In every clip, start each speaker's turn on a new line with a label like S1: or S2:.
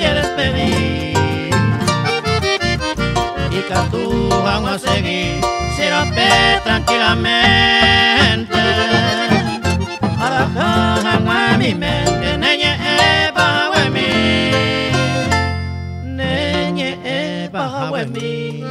S1: quiere despedir y que tú vamos a seguir será tranquilamente. Para que mi mente neñe eba mi neñe eba mi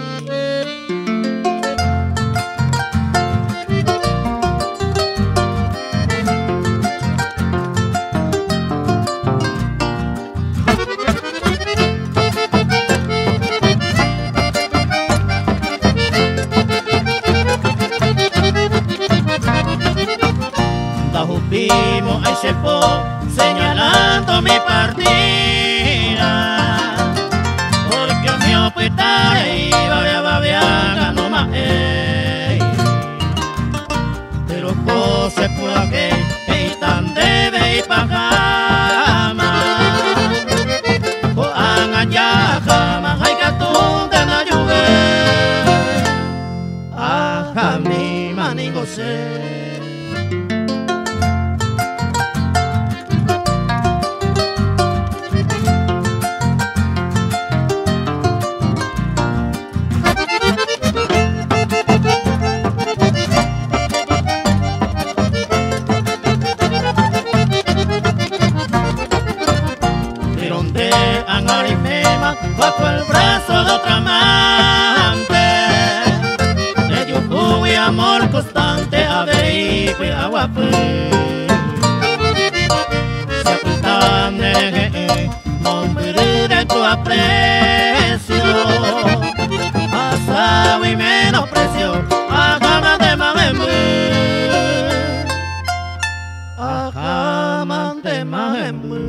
S1: señalando mi partida. Porque mi hospital iba a babear no más pero cosas por aquí que tan debe y pagama o allá cama hay que tunde na lluvia a mi manigo se bajo el brazo de otra amante. Le dio y amor constante a ver y agua Se apuntan de hombre de tu aprecio. Pasado y menosprecio a ganas de Mahemú. A ganas de Mahemú.